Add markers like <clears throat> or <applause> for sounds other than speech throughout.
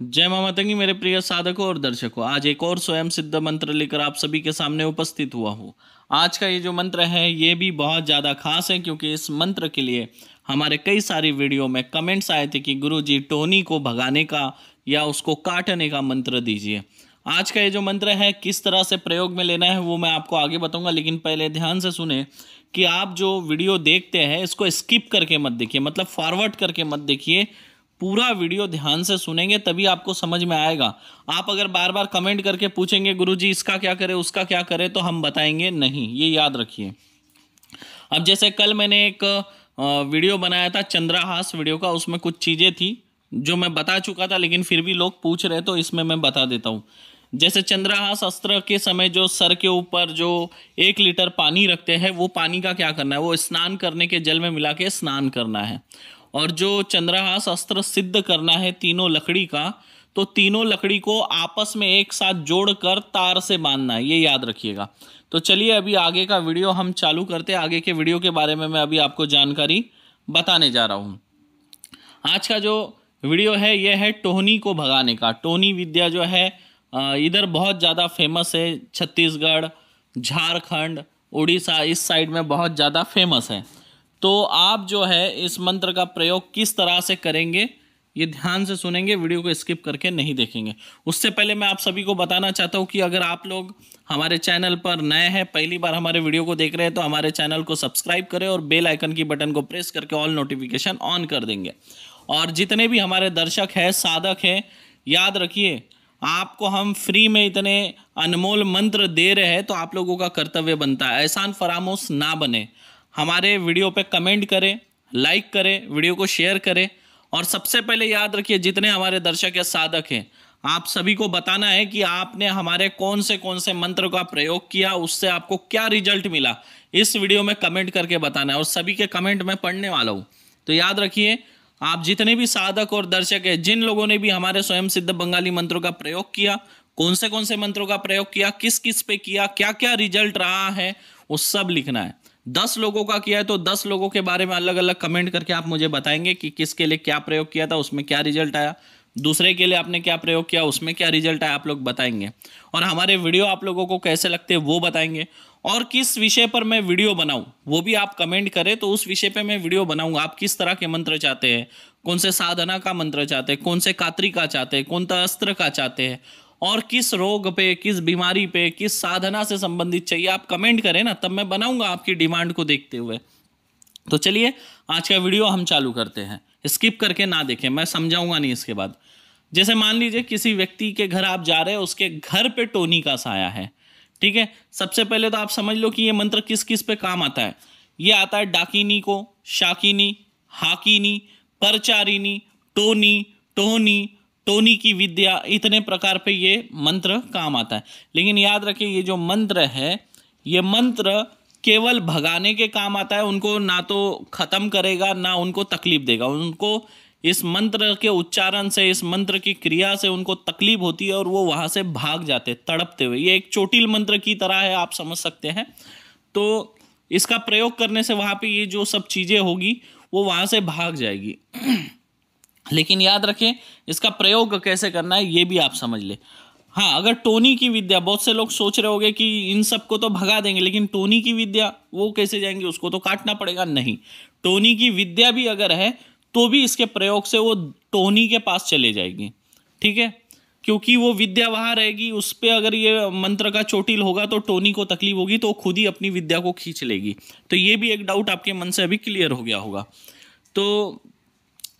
जय मामा तंगी मेरे प्रिय साधकों और दर्शकों, आज एक और स्वयं सिद्ध मंत्र लेकर आप सभी के सामने उपस्थित हुआ हूँ। आज का ये जो मंत्र है, ये भी बहुत ज़्यादा खास है, क्योंकि इस मंत्र के लिए हमारे कई सारी वीडियो में कमेंट्स आए थे कि गुरु जी टोनी को भगाने का या उसको काटने का मंत्र दीजिए। आज का ये जो मंत्र है, किस तरह से प्रयोग में लेना है, वो मैं आपको आगे बताऊँगा, लेकिन पहले ध्यान से सुने कि आप जो वीडियो देखते हैं, इसको स्किप करके मत देखिए मतलब फॉरवर्ड करके मत देखिए पूरा वीडियो ध्यान से सुनेंगे, तभी आपको समझ में आएगा। आप अगर बार बार कमेंट करके पूछेंगे, गुरुजी, इसका क्या करे, उसका क्या करे तो हम बताएँगे नहीं, ये याद रखिए। अब जैसे कल मैंने एक वीडियो बनाया था, चंद्राहास वीडियो का, उसमें कुछ चीज़ें थी, जो मैं बता चुका था, लेकिन फिर भी लोग पूछ रहे तो इसमें मैं बता देता हूँ। जैसे चंद्रहास अस्त्र के समय जो सर के ऊपर जो एक लीटर पानी रखते हैं, वो पानी का क्या करना है? वो स्नान करने के जल में मिला के स्नान करना है। और जो चंद्रहास अस्त्र सिद्ध करना है तीनों लकड़ी का तो तीनों लकड़ी को आपस में एक साथ जोड़कर तार से बांधना है, ये याद रखिएगा। तो चलिए अभी आगे का वीडियो हम चालू करते हैं। आगे के वीडियो के बारे में मैं अभी आपको जानकारी बताने जा रहा हूँ। आज का जो वीडियो है, ये है टोहनी को भगाने का। टोनी विद्या जो है इधर बहुत ज़्यादा फ़ेमस है, छत्तीसगढ़, झारखंड उड़ीसा इस साइड में बहुत ज़्यादा फ़ेमस है। तो आप जो है इस मंत्र का प्रयोग किस तरह से करेंगे, ये ध्यान से सुनेंगे, वीडियो को स्किप करके नहीं देखेंगे। उससे पहले मैं आप सभी को बताना चाहता हूँ कि अगर आप लोग हमारे चैनल पर नए हैं, पहली बार हमारे वीडियो को देख रहे हैं तो हमारे चैनल को सब्सक्राइब करें और बेल आइकन की बटन को प्रेस करके ऑल नोटिफिकेशन ऑन कर देंगे। और जितने भी हमारे दर्शक हैं, साधक हैं, याद रखिए, आपको हम फ्री में इतने अनमोल मंत्र दे रहे हैं तो आप लोगों का कर्तव्य बनता है। एहसान फरामोश ना बने। हमारे वीडियो पे कमेंट करें लाइक करें, वीडियो को शेयर करें। और सबसे पहले याद रखिए, जितने हमारे दर्शक या साधक हैं, आप सभी को बताना है कि आपने हमारे कौन से कौन से मंत्र का प्रयोग किया, उससे आपको क्या रिज़ल्ट मिला। इस वीडियो में कमेंट करके बताना है और सभी के कमेंट में पढ़ने वाला हूँ। तो याद रखिए, आप जितने भी साधक और दर्शक हैं, जिन लोगों ने भी हमारे स्वयं सिद्ध बंगाली मंत्रों का प्रयोग किया, कौन से कौन से मंत्रों का प्रयोग किया, किस किस पे किया क्या क्या रिज़ल्ट रहा है, वो सब लिखना है। दस लोगों का किया है तो दस लोगों के बारे में अलग अलग कमेंट करके आप मुझे बताएँगे कि किसके लिए क्या प्रयोग किया था, उसमें क्या रिज़ल्ट आया। दूसरे के लिए आपने क्या प्रयोग किया, उसमें क्या रिज़ल्ट आया, आप लोग बताएँगे। और हमारे वीडियो आप लोगों को कैसे लगते हैं, वो बताएँगे। और किस विषय पर मैं वीडियो बनाऊँ, वो भी आप कमेंट करें तो उस विषय पे मैं वीडियो बनाऊँगा। आप किस तरह के मंत्र चाहते हैं, कौन से साधना का मंत्र चाहते हैं, कौन से कात्री का चाहते हैं, कौन सा अस्त्र का चाहते हैं और किस रोग पे, किस बीमारी पे, किस साधना से संबंधित चाहिए, आप कमेंट करें ना, तब मैं बनाऊँगा आपकी डिमांड को देखते हुए। तो चलिए, आज का वीडियो हम चालू करते हैं। स्किप करके ना देखें, मैं समझाऊँगा नहीं इसके बाद। जैसे मान लीजिए किसी व्यक्ति के घर आप जा रहे हैं, उसके घर पे टोनी का साया है, ठीक है? सबसे पहले तो आप समझ लो कि ये मंत्र किस किस पे काम आता है। ये आता है डाकिनी को, शाकिनी, हाकिनी, परचारिनी, टोनी टोनी टोनी की विद्या, इतने प्रकार पे ये मंत्र काम आता है। लेकिन याद रखिए, ये जो मंत्र है, ये मंत्र केवल भगाने के काम आता है, उनको ना तो ख़त्म करेगा, ना उनको तकलीफ़ देगा। उनको इस मंत्र के उच्चारण से, इस मंत्र की क्रिया से उनको तकलीफ़ होती है और वो वहाँ से भाग जाते तड़पते हुए। ये एक चोटिल मंत्र की तरह है, आप समझ सकते हैं। तो इसका प्रयोग करने से वहाँ पे ये जो सब चीज़ें होगी, वो वहाँ से भाग जाएगी। <clears throat> लेकिन याद रखें, इसका प्रयोग कैसे करना है, ये भी आप समझ ले। हाँ अगर टोनी की विद्या, बहुत से लोग सोच रहे होंगे कि इन सबको तो भगा देंगे, लेकिन टोनी की विद्या, वो कैसे जाएँगे, उसको तो काटना पड़ेगा? नहीं। टोनी की विद्या भी अगर है तो भी इसके प्रयोग से वो टोनी के पास चले जाएगी। ठीक है? क्योंकि वो विद्या वहाँ रहेगी, उस पर अगर ये मंत्र का चोटिल होगा तो टोनी को तकलीफ़ होगी तो खुद ही अपनी विद्या को खींच लेगी। तो ये भी एक डाउट आपके मन से अभी क्लियर हो गया होगा। तो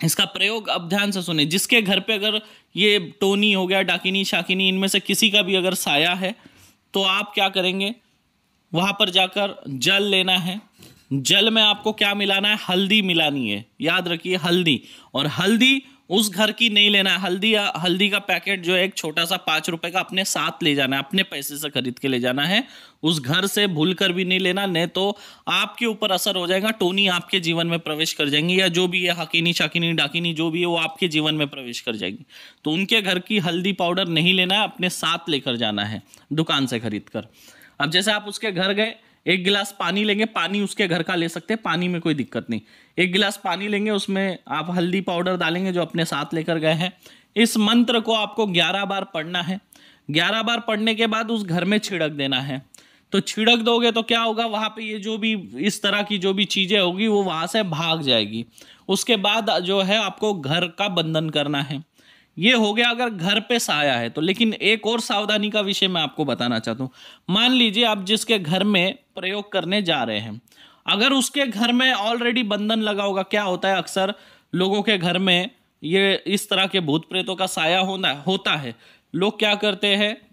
इसका प्रयोग अब ध्यान से सुने जिसके घर पे अगर ये टोनी हो गया, डाकिनी, शाकिनी, इनमें से किसी का भी अगर साया है तो आप क्या करेंगे? वहाँ पर जाकर जल लेना है। जल में आपको क्या मिलाना है? हल्दी मिलानी है। याद रखिए, हल्दी। और हल्दी उस घर की नहीं लेना है। हल्दी या हल्दी का पैकेट जो है, एक छोटा सा पाँच रुपए का अपने साथ ले जाना है, अपने पैसे से खरीद के ले जाना है। उस घर से भूल कर भी नहीं लेना, नहीं तो आपके ऊपर असर हो जाएगा, टोनी आपके जीवन में प्रवेश कर जाएँगी या जो भी है हकीनी, शाकिनी, डाकिनी, जो भी है, वो आपके जीवन में प्रवेश कर जाएगी। तो उनके घर की हल्दी पाउडर नहीं लेना है, अपने साथ लेकर जाना है, दुकान से खरीद कर अब जैसे आप उसके घर गए एक गिलास पानी लेंगे, पानी उसके घर का ले सकते हैं, पानी में कोई दिक्कत नहीं। एक गिलास पानी लेंगे, उसमें आप हल्दी पाउडर डालेंगे जो अपने साथ लेकर गए हैं। इस मंत्र को आपको ग्यारह बार पढ़ना है। ग्यारह बार पढ़ने के बाद उस घर में छिड़क देना है। तो छिड़क दोगे तो क्या होगा, वहाँ पे ये जो भी, इस तरह की जो भी चीज़ें होगी, वो वहाँ से भाग जाएगी। उसके बाद जो है आपको घर का बंधन करना है। ये हो गया अगर घर पे साया है तो। लेकिन एक और सावधानी का विषय मैं आपको बताना चाहता हूँ। मान लीजिए आप जिसके घर में प्रयोग करने जा रहे हैं। अगर उसके घर में ऑलरेडी बंधन लगा होगा, क्या होता है अक्सर? लोगों के घर में ये इस तरह के भूत प्रेतों का साया होना, होता है। लोग क्या करते हैं?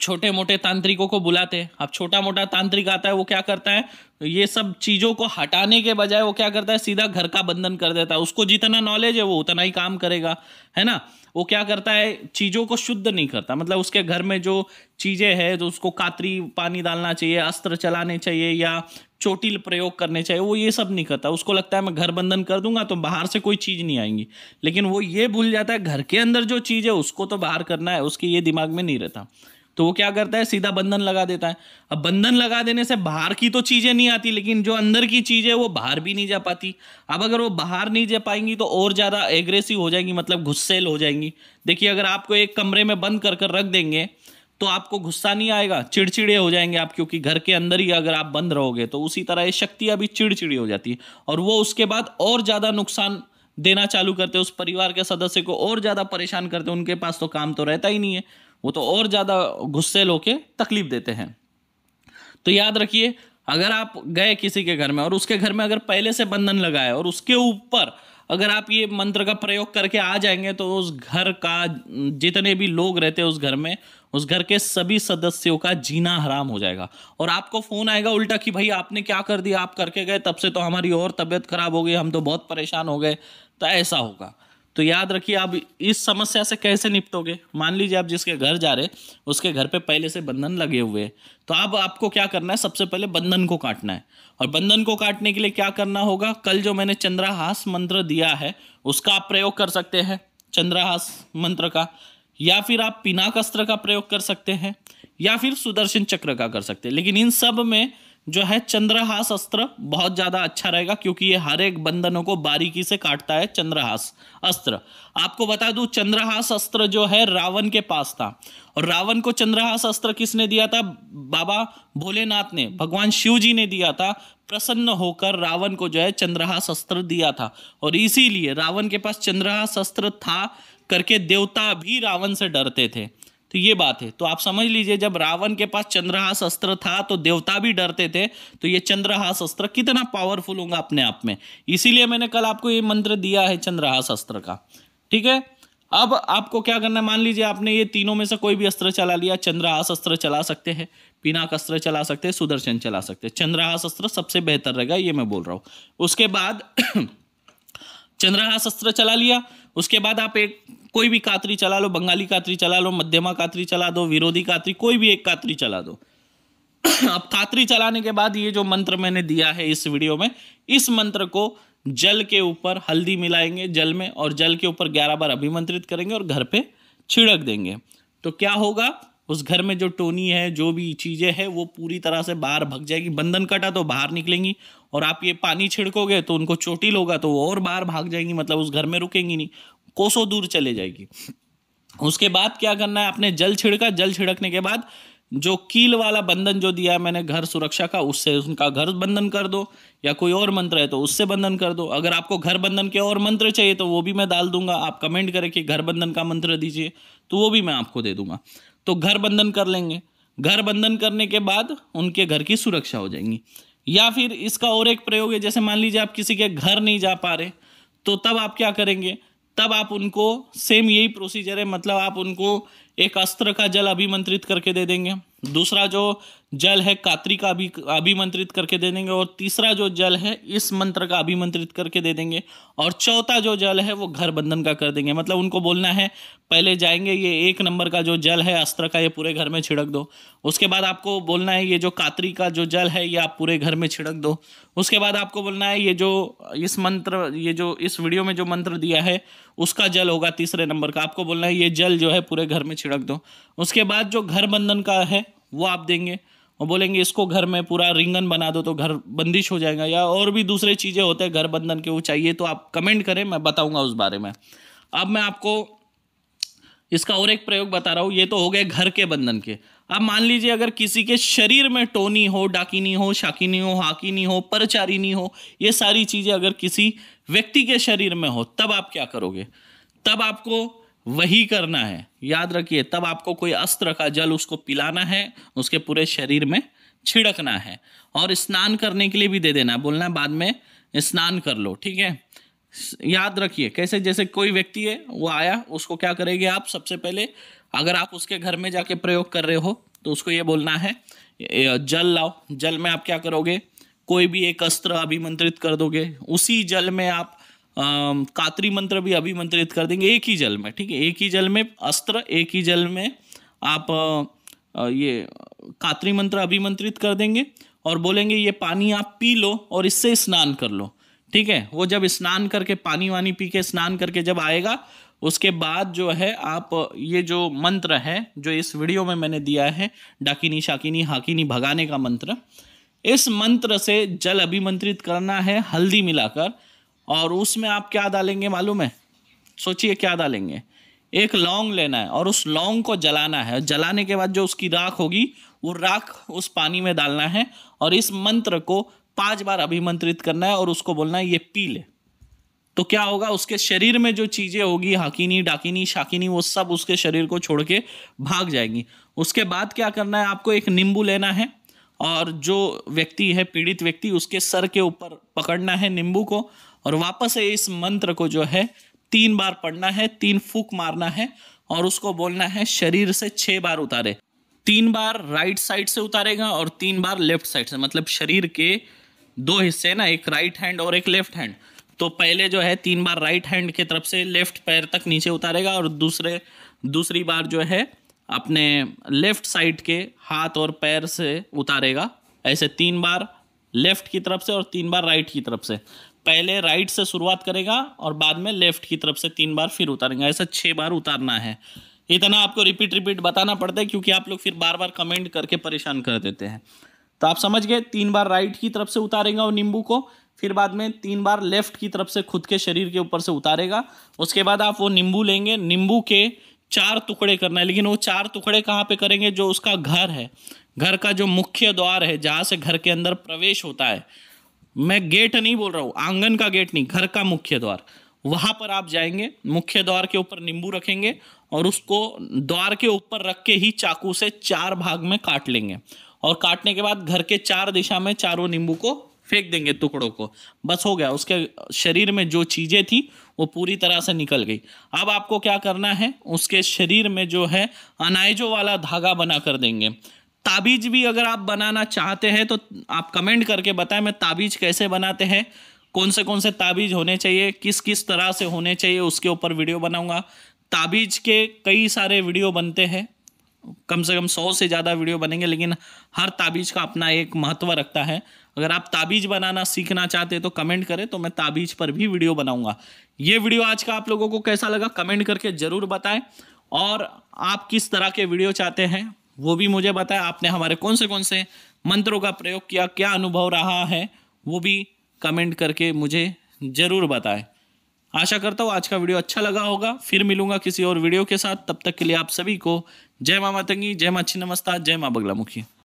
छोटे मोटे तांत्रिकों को बुलाते हैं। अब छोटा मोटा तांत्रिक आता है, वो क्या करता है? ये सब चीज़ों को हटाने के बजाय वो क्या करता है? सीधा घर का बंधन कर देता है। उसको जितना नॉलेज है, वो उतना ही काम करेगा। है ना? वो क्या करता है? चीज़ों को शुद्ध नहीं करता। मतलब उसके घर में जो चीज़ें हैं तो उसको कातरी पानी डालना चाहिए, अस्त्र चलाने चाहिए या चोटिल प्रयोग करने चाहिए, वो ये सब नहीं करता। उसको लगता है, मैं घर बंधन कर दूँगा तो बाहर से कोई चीज़ नहीं आएँगी। लेकिन वो ये भूल जाता है, घर के अंदर जो चीज़ है, उसको तो बाहर करना है, उसके ये दिमाग में नहीं रहता। तो वो क्या करता है? सीधा बंधन लगा देता है। अब बंधन लगा देने से बाहर की तो चीज़ें नहीं आती, लेकिन जो अंदर की चीज़ है, वो बाहर भी नहीं जा पाती। अब अगर वो बाहर नहीं जा पाएँगी तो और ज़्यादा एग्रेसिव हो जाएँगी मतलब गुस्सेल हो जाएँगी। देखिए, अगर आपको एक कमरे में बंद कर कर रख देंगे तो आपको गुस्सा नहीं आएगा, चिड़चिड़े हो जाएँगे आप, क्योंकि घर के अंदर ही अगर आप बंद रहोगे तो उसी तरह ये शक्ति अभी चिड़चिड़ी हो जाती है। और वो उसके बाद और ज़्यादा नुकसान देना चालू करते उस परिवार के सदस्य को और ज़्यादा परेशान करते उनके पास तो काम तो रहता ही नहीं है। वो तो और ज़्यादा गुस्से होके तकलीफ़ देते हैं। तो याद रखिए, अगर आप गए किसी के घर में और उसके घर में अगर पहले से बंधन लगाए और उसके ऊपर अगर आप ये मंत्र का प्रयोग करके आ जाएँगे तो उस घर का जितने भी लोग रहते हैं उस घर में, उस घर के सभी सदस्यों का जीना हराम हो जाएगा। और आपको फ़ोन आएगा उल्टा कि भाई आपने क्या कर दिया, आप करके गए, तब से तो हमारी और तबीयत खराब हो गई, हम तो बहुत परेशान हो गए तो ऐसा होगा। तो याद रखिए, आप इस समस्या से कैसे निपटोगे? मान लीजिए आप जिसके घर जा रहे, उसके घर पे पहले से बंधन लगे हुए हैं। तो अब आपको क्या करना है? सबसे पहले बंधन को काटना है। और बंधन को काटने के लिए क्या करना होगा? कल जो मैंने चंद्रहास मंत्र दिया है, उसका आप प्रयोग कर सकते हैं। चंद्रहास मंत्र का। या फिर आप पिनाक अस्त्र का प्रयोग कर सकते हैं। या फिर सुदर्शन चक्र का कर सकते हैं। लेकिन इन सब में जो है चंद्रहास अस्त्र बहुत ज़्यादा अच्छा रहेगा, क्योंकि ये हर एक बंधनों को बारीकी से काटता है चंद्रहास अस्त्र। आपको बता दूँ, चंद्रहास अस्त्र जो है रावण के पास था। और रावण को चंद्रहास अस्त्र किसने दिया था? बाबा भोलेनाथ ने, भगवान शिव जी ने दिया था। प्रसन्न होकर रावण को जो है चंद्रहास अस्त्र दिया था। और इसीलिए रावण के पास चंद्रहास अस्त्र था, करके देवता भी रावण से डरते थे। तो ये बात है। तो आप समझ लीजिए, जब रावण के पास चंद्रहास अस्त्र था तो देवता भी डरते थे। तो ये चंद्रहास अस्त्र कितना पावरफुल होगा अपने आप में। इसीलिए मैंने कल आपको ये मंत्र दिया है चंद्रहास अस्त्र का। ठीक है? अब आपको क्या करना है? मान लीजिए आपने ये तीनों में से कोई भी अस्त्र चला लिया, चंद्रहास अस्त्र चला सकते हैं, पिनाक अस्त्र चला सकते हैं, सुदर्शन चला सकते हैं। चंद्रहास अस्त्र सबसे बेहतर रहेगा, ये मैं बोल रहा हूँ। उसके बाद <clears throat> चंद्रहास अस्त्र चला लिया। उसके बाद आप एक कोई भी कातरी चला लो, बंगाली कातरी चला लो, मध्यमा कातरी चला दो, विरोधी कातरी, कोई भी एक कातरी चला दो। <clears throat> अब कातरी चलाने के बाद ये जो मंत्र मैंने दिया है इस वीडियो में, इस मंत्र को जल के ऊपर हल्दी मिलाएँगे जल में और जल के ऊपर ग्यारह बार अभिमंत्रित करेंगे और घर पे छिड़क देंगे। तो क्या होगा? उस घर में जो टोनी है, जो भी चीज़ें हैं, वो पूरी तरह से बाहर भग जाएगी। बंधन कटा तो बाहर निकलेंगी और आप ये पानी छिड़कोगे तो उनको चोटिल होगा तो वो और बाहर भाग जाएँगी मतलब उस घर में रुकेंगी नहीं। कोसों दूर चले जाएगी। उसके बाद क्या करना है आपने जल छिड़का, जल छिड़कने के बाद जो कील वाला बंधन जो दिया है मैंने घर सुरक्षा का, उससे उनका घर बंधन कर दो, या कोई और मंत्र है तो उससे बंधन कर दो। अगर आपको घर बंधन के और मंत्र चाहिए तो वो भी मैं डाल दूँगा। आप कमेंट करें कि घर बंधन का मंत्र दीजिए तो वो भी मैं आपको दे दूँगा। तो घर बंधन कर लेंगे। घर बंधन करने के बाद उनके घर की सुरक्षा हो जाएँगी। या फिर इसका और एक प्रयोग है, जैसे मान लीजिए आप किसी के घर नहीं जा पा रहे तो तब आप क्या करेंगे? तब आप उनको सेम यही प्रोसीजर है मतलब आप उनको एक अस्त्र का जल अभिमंत्रित करके दे देंगे दूसरा जो जल है, कात्री का अभी अभिमंत्रित करके दे देंगे, और तीसरा जो जल है, इस मंत्र का अभिमंत्रित करके दे देंगे। और चौथा जो जल है, वो घर बंधन का कर देंगे। मतलब उनको बोलना है, पहले जाएँगे, ये एक नंबर का जो जल है, अस्त्र का, ये पूरे घर में छिड़क दो। उसके बाद आपको बोलना है, ये जो कातरी का जो जल है, ये आप पूरे घर में छिड़क दो। उसके बाद आपको बोलना है, ये जो इस मंत्र, ये जो इस वीडियो में जो मंत्र दिया है उसका जल होगा तीसरे नंबर का। आपको बोलना है, ये जल जो है पूरे घर में छिड़क दो। उसके बाद जो घर बंधन का है, वो आप देंगे। और बोलेंगे, इसको घर में पूरा रिंगन बना दो तो घर बंदिश हो जाएगा। या और भी दूसरे चीज़ें होते हैं घर बंधन के, वो चाहिए तो आप कमेंट करें, मैं बताऊँगा उस बारे में। अब मैं आपको इसका और एक प्रयोग बता रहा हूँ। ये तो हो गए घर के बंधन के। अब मान लीजिए अगर किसी के शरीर में टोनी हो, डाकिनी हो, शाकिनी हो, हाकिनी हो, परचारिनी हो, ये सारी चीज़ें अगर किसी व्यक्ति के शरीर में हो, तब आप क्या करोगे? तब आपको वही करना है। याद रखिए, तब आपको कोई अस्त्र का जल उसको पिलाना है, उसके पूरे शरीर में छिड़कना है। और स्नान करने के लिए भी दे देना। बोलना बाद में स्नान कर लो, ठीक है? याद रखिए कैसे जैसे कोई व्यक्ति है वो आया उसको क्या करेंगे आप? सबसे पहले अगर आप उसके घर में जाके प्रयोग कर रहे हो तो उसको ये बोलना है जल लाओ। जल में आप क्या करोगे? कोई भी एक अस्त्र अभिमंत्रित कर दोगे। उसी जल में आप कातरी मंत्र भी अभिमंत्रित कर देंगे एक ही जल में ठीक है? एक ही जल में अस्त्र एक ही जल में आप आ, ये कातरी मंत्र अभिमंत्रित कर देंगे और बोलेंगे ये पानी आप पी लो और इससे स्नान कर लो। ठीक है? वो जब स्नान करके, पानी वानी पी के स्नान करके जब आएगा, उसके बाद जो है आप, ये जो मंत्र है, जो इस वीडियो में मैंने दिया है, डाकिनी, शाकिनी, हाकिनी, भगाने का मंत्र, इस मंत्र से जल अभिमंत्रित करना है, हल्दी मिलाकर, और उसमें आप क्या डालेंगे मालूम है? सोचिए क्या डालेंगे? एक लौंग लेना है, और उस लौंग को जलाना है, जलाने के बाद जो उसकी राख होगी, वो राख उस पानी में डालना है, और इस मंत्र को पाँच बार अभिमंत्रित करना है और उसको बोलना है, ये पी ले। तो क्या होगा, उसके शरीर में जो चीज़ें होगी, हाकिनी, डाकिनी, शाकिनी, वो सब उसके शरीर को छोड़ के भाग जाएँगी। उसके बाद क्या करना है, आपको एक नींबू लेना है और जो व्यक्ति है, पीड़ित व्यक्ति, उसके सर के ऊपर पकड़ना है नींबू को और वापस इस मंत्र को जो है, तीन बार पढ़ना है, तीन फूक मारना है और उसको बोलना है, शरीर से छह बार उतारे। तीन बार राइट साइड से उतारेगा और तीन बार लेफ़्ट साइड से मतलब शरीर के दो हिस्से ना, एक राइट हैंड और एक लेफ़्ट हैंड तो पहले जो है, तीन बार राइट हैंड की तरफ़ से लेफ़्ट पैर तक नीचे उतारेगा और दूसरे, दूसरी बार जो है, अपने लेफ़्ट साइड के हाथ और पैर से उतारेगा। ऐसे तीन बार लेफ़्ट की तरफ़ से और तीन बार राइट की तरफ़ से। पहले राइट से शुरुआत करेगा और बाद में लेफ़्ट की तरफ़ से तीन बार फिर उतारेंगे। ऐसा छः बार उतारना है। इतना आपको रिपीट रिपीट बताना पड़ता है क्योंकि आप लोग फिर बार बार कमेंट करके परेशान कर देते हैं। तो आप समझ गए, तीन बार राइट की तरफ़ से उतारेगा और नींबू को, फिर बाद में तीन बार लेफ़्ट की तरफ़ से खुद के शरीर के ऊपर से उतारेगा। उसके बाद आप वो नींबू लेंगे, नींबू के चार टुकड़े करना है, लेकिन वो चार टुकड़े कहाँ पे करेंगे? जो उसका घर है। घर का जो मुख्य द्वार है, जहाँ से घर के अंदर प्रवेश होता है। मैं गेट नहीं बोल रहा हूँ, आँगन का गेट नहीं, घर का मुख्य द्वार। वहाँ पर आप जाएँगे, मुख्य द्वार के ऊपर नींबू रखेंगे और उसको द्वार के ऊपर रख के ही चाकू से चार भाग में काट लेंगे। और काटने के बाद घर के चार दिशा में चारों नींबू को फेंक देंगे टुकड़ों को। बस हो गया, उसके शरीर में जो चीज़ें थी, वो पूरी तरह से निकल गई। अब आपको क्या करना है, उसके शरीर में जो है, अनाइजो वाला धागा बना कर देंगे। ताबीज भी अगर आप बनाना चाहते हैं तो आप कमेंट करके बताएँ, मैं ताबीज कैसे बनाते हैं, कौन से कौन से ताबीज होने चाहिए किस किस तरह से होने चाहिए, उसके ऊपर वीडियो बनाऊँगा। ताबीज के कई सारे वीडियो बनते हैं कम से कम सौ से ज़्यादा वीडियो बनेंगे, लेकिन हर ताबीज का अपना एक महत्व रखता है। अगर आप ताबीज बनाना सीखना चाहते हैं तो कमेंट करें तो मैं ताबीज पर भी वीडियो बनाऊँगा। ये वीडियो आज का आप लोगों को कैसा लगा, कमेंट करके ज़रूर बताएँ। और आप किस तरह के वीडियो चाहते हैं, वो भी मुझे बताएँ। आपने हमारे कौन से कौन से मंत्रों का प्रयोग किया, क्या अनुभव रहा है, वो भी कमेंट करके मुझे ज़रूर बताएँ। आशा करता हूँ आज का वीडियो अच्छा लगा होगा। फिर मिलूँगा किसी और वीडियो के साथ। तब तक के लिए आप सभी को जय माँ मातंगी जय माँ अच्छी नमस्ता, जय माँ बगलामुखी।